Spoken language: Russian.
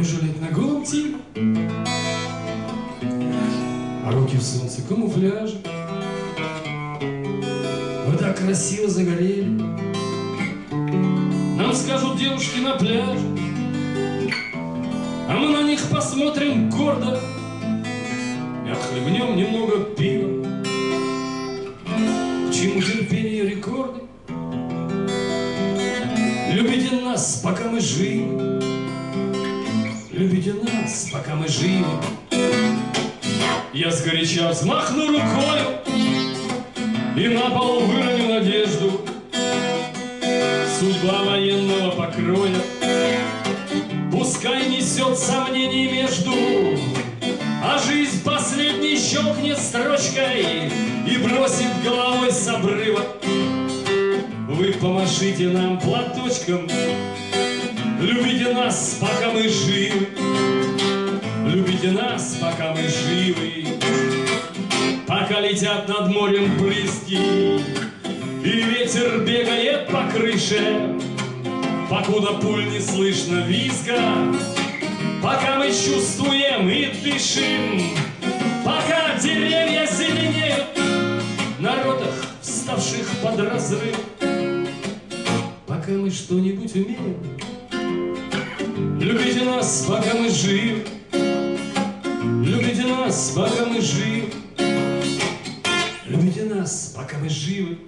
Полі жилеть на голом теле, а руки в солнце камуфляжа. Вы так красиво загорели, нам скажут девушки на пляже, а мы на них посмотрим гордо и отхлебнем немного пива. К чему терпение рекорды? Любите нас, пока мы живы. Нас, пока мы живы. Я сгоряча взмахну рукою И на пол выроню надежду. Судьба военного покроя Пускай несет сомнений между А жизнь последней щелкнет строчкой И бросит головой с обрыва Вы помашите нам платочком Любите нас, пока мы живы Любите нас, пока мы живы Пока летят над морем близкие И ветер бегает по крыше Покуда пуль не слышно визга. Пока мы чувствуем и дышим Пока деревья зеленеют На ротах, вставших под разрыв. Пока мы что-нибудь умеем Любите нас, пока мы живы живы. Любите нас, пока мы живы